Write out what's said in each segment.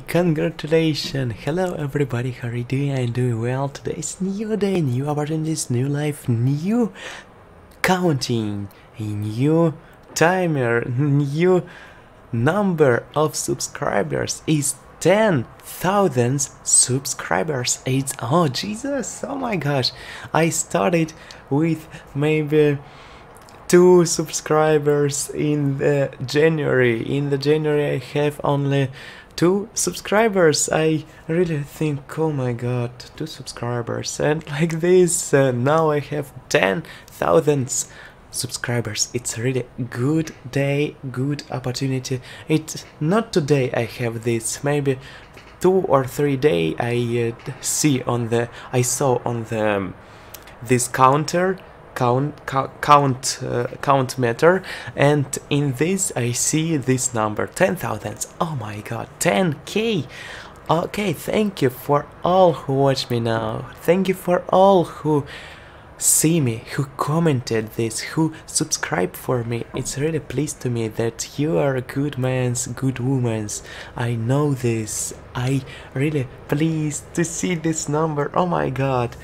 Congratulations! Hello everybody, how are you doing? I'm doing well. Today's new day, new opportunities, new life, new counting, a new timer, new number of subscribers is 10,000 subscribers. It's oh Jesus, oh my gosh. I started with maybe two subscribers in the January. In the January I have only two subscribers. I really think, oh my god, two subscribers. And like this, uh, now I have 10,000 subscribers. It's really good day, good opportunity. It's not today I have this, maybe two or three day I uh, see on the, I saw on the, um, this counter count count uh, count meter and in this I see this number 10,000 oh my god 10k okay thank you for all who watch me now. Thank you for all who see me who commented this who subscribe for me. It's really pleased to me that you are good man's good woman's. I know this. I really pleased to see this number. Oh my god.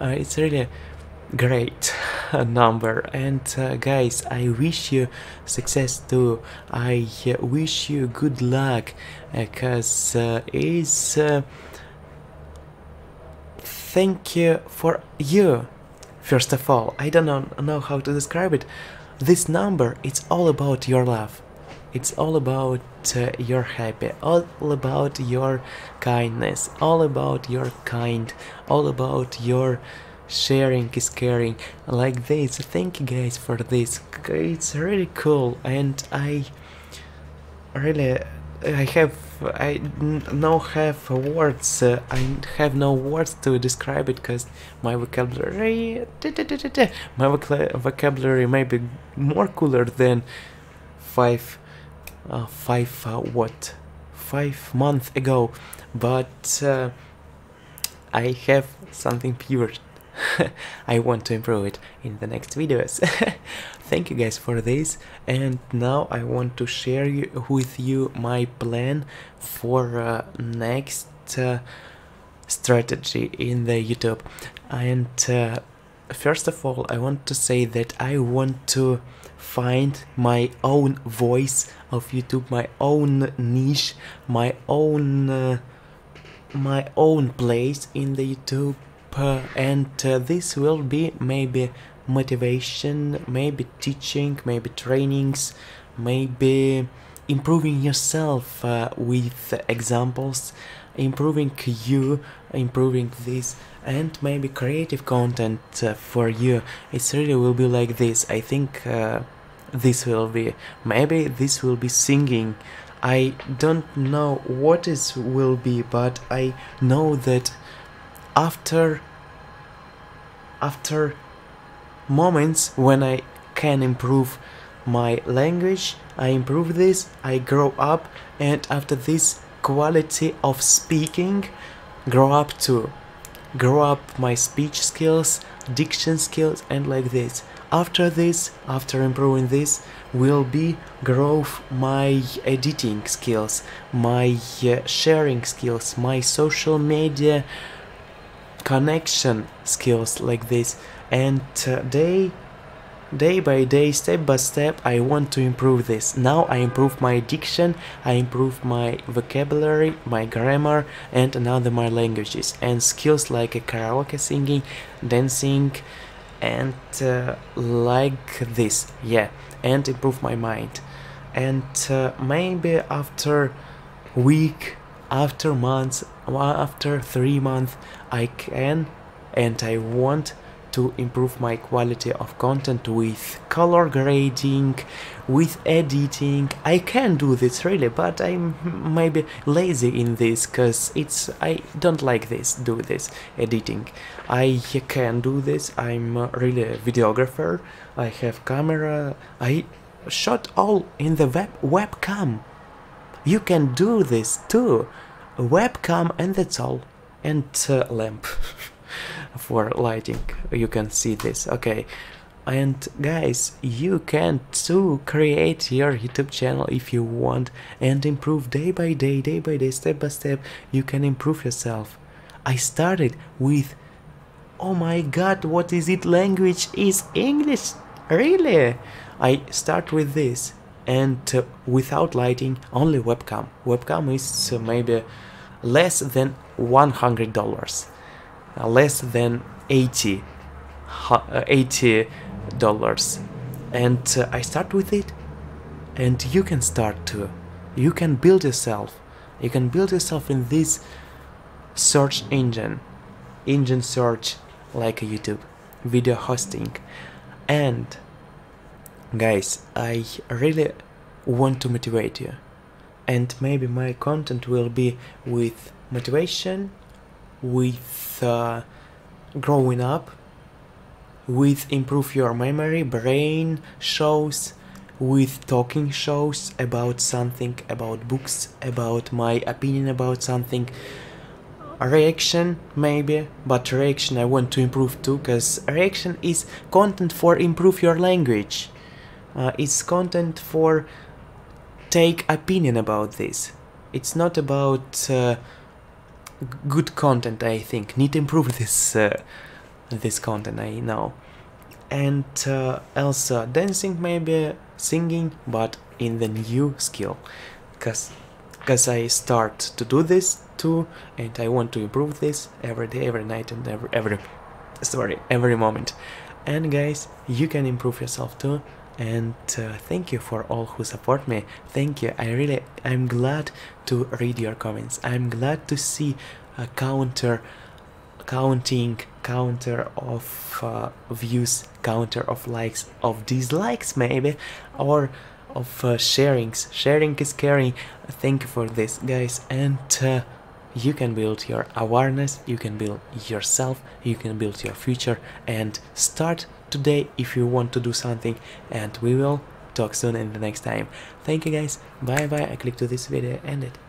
Uh, it's really great number. And uh, guys i wish you success too. I uh, wish you good luck because uh, is uh, thank you for you first of all. I don't know, know how to describe it. This number it's all about your love. It's all about uh, your happy. All about your kindness. All about your kind. All about your sharing is caring. Like this. Thank you guys for this. It's really cool. And i really i have i no have words. Uh, i have no words to describe it because my vocabulary my vocabulary may be more cooler than five uh, five uh, what? Five months ago. But uh, i have something pure I want to improve it in the next videos. Thank you guys for this and now I want to share you, with you my plan for uh, next uh, strategy in the YouTube and uh, first of all I want to say that I want to find my own voice of YouTube, my own niche, my own uh, my own place in the YouTube and uh, this will be maybe motivation maybe teaching maybe trainings maybe improving yourself uh, with examples improving you improving this and maybe creative content uh, for you. It really will be like this. I think uh, this will be maybe this will be singing. I don't know what is will be but i know that after after moments when I can improve my language, I improve this, I grow up, and after this quality of speaking, grow up to grow up my speech skills, diction skills, and like this. After this, after improving this, will be growth my editing skills, my uh, sharing skills, my social media connection skills like this. And uh, day day by day step by step i want to improve this. Now i improve my diction i improve my vocabulary my grammar and another my languages. And skills like a karaoke singing dancing and uh, like this. Yeah and improve my mind. And uh, maybe after week after months after three months I can and I want to improve my quality of content with color grading with editing. I can do this really but I'm maybe lazy in this because it's I don't like this do this editing. I can do this. I'm really a videographer. I have camera. I shot all in the web webcam. You can do this too. Webcam and that's all. And uh, lamp for lighting. You can see this. Okay. and guys you can too create your youtube channel if you want and improve day by day day by day step by step you can improve yourself i started with oh my god what is it language is english really i start with this and uh, without lighting only webcam. Webcam is uh, maybe less than 100 dollars. Uh, less than 80 uh, 80 dollars. And uh, I start with it and you can start too. You can build yourself. You can build yourself in this search engine. Engine search like YouTube video hosting. And guys I really want to motivate you. And maybe my content will be with motivation with uh, growing up with improve your memory brain shows with talking shows about something about books about my opinion about something. A reaction maybe but reaction i want to improve too because reaction is content for improve your language uh, it's content for take opinion about this. It's not about uh, good content i think. Need to improve this uh, this content I know. And uh, also dancing maybe singing but in the new skill. Because because I start to do this too and I want to improve this every day every night and every every sorry every moment. And guys you can improve yourself too and uh, thank you for all who support me. Thank you. I really I'm glad to read your comments. I'm glad to see a counter counting counter of uh, views counter of likes of dislikes maybe or of uh, sharings. Sharing is caring. Thank you for this guys. And uh, you can build your awareness you can build yourself you can build your future and start today if you want to do something. And we will talk soon in the next time. Thank you guys. Bye bye i click to this video. End it